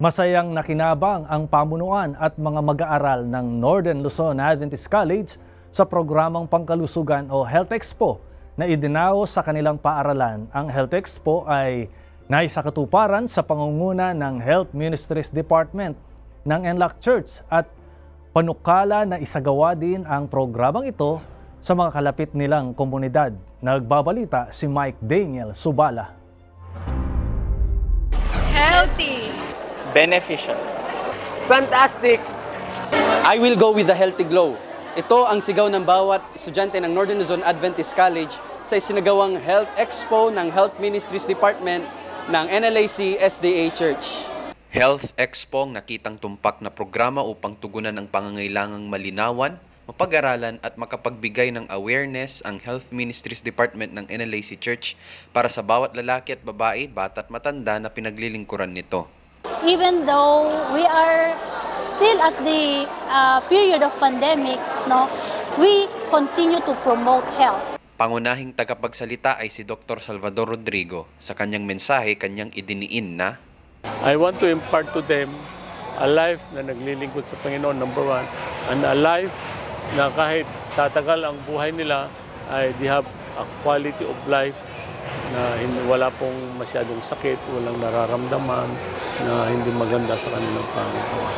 Masayang nakinabang ang pamunuan at mga mag-aaral ng Northern Luzon Adventist College sa programang pangkalusugan o Health Expo na idinao sa kanilang paaralan. Ang Health Expo ay naisakatuparan sa pangunguna ng Health Ministries Department ng Enlac Church at panukala na isagawa din ang programang ito sa mga kalapit nilang komunidad. Nagbabalita si Mike Daniel Subala. Healthy. Beneficial. Fantastic! I will go with the healthy glow. Ito ang sigaw ng bawat estudyante ng Northern Luzon Adventist College sa isinagawang Health Expo ng Health Ministries Department ng NLAC SDA Church. Health Expo ang nakitang tumpak na programa upang tugunan ang pangangailangang malinawan, mapag-aralan at makapagbigay ng awareness ang Health Ministries Department ng NLAC Church para sa bawat lalaki at babae, bata at matanda na pinaglilingkuran nito. Even though we are still at the uh, period of pandemic, no, we continue to promote health. Pangunahing tagapagsalita ay si Dr. Salvador Rodrigo. Sa kanyang mensahe, kanyang idiniin na I want to impart to them a life na naglilingkod sa Panginoon, number one, and a life na kahit tatagal ang buhay nila, ay they have a quality of life na hindi, wala pong masyadong sakit, walang nararamdaman na hindi maganda sa kanilang pangatawan.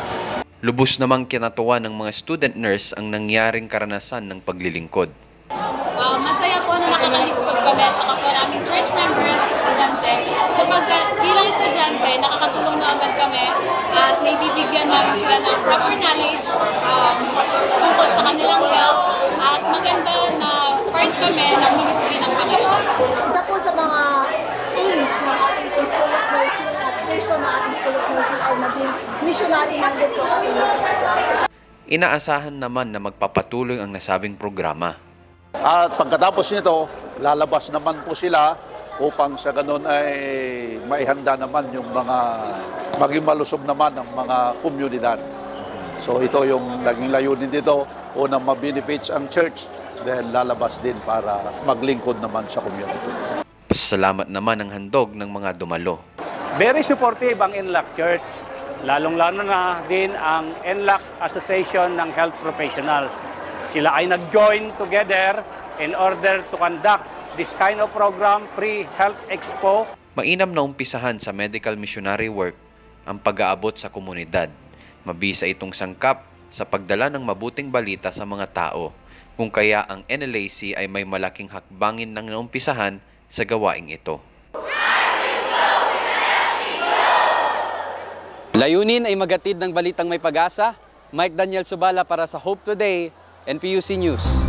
lubos namang kinatuwa ng mga student nurse ang nangyaring karanasan ng paglilingkod. Uh, masaya po na nakakalingkod kami sa kapwa naming church member at estudyante sapagkat bilang estudyante, nakakatulong na agad kami at naibibigyan namin sila ng proper knowledge um, tungkol sa kanilang health at maganda na part kami ng ministry ng Panginoon. Isa po sa mga aims ng ating School of Nursing at vision ng ating School of Nursing ay maging missionary-minded po. Inaasahan naman na magpapatuloy ang nasabing programa. At pagkatapos nito, lalabas naman po sila upang sa ganun ay maihanda naman yung mga maging malusog naman ang mga komunidad. So ito yung naging layunin dito, unang ma-benefits ang church, then lalabas din para maglingkod naman sa community. Pasalamat naman ang handog ng mga dumalo. Very supportive ang NLAC Church. Lalong-lalo na din ang NLAC Association ng Health Professionals. Sila ay nag-join together in order to conduct this kind of program, pre-Health Expo. Mainam na umpisahan sa medical missionary work ang pag-aabot sa komunidad. Mabisa itong sangkap sa pagdala ng mabuting balita sa mga tao, kung kaya ang NLAC ay may malaking hakbangin ng naumpisahan sa gawaing ito. Layunin ay magatid ng balitang may pag-asa. Mike Daniel Subala para sa Hope Today, NPUC News.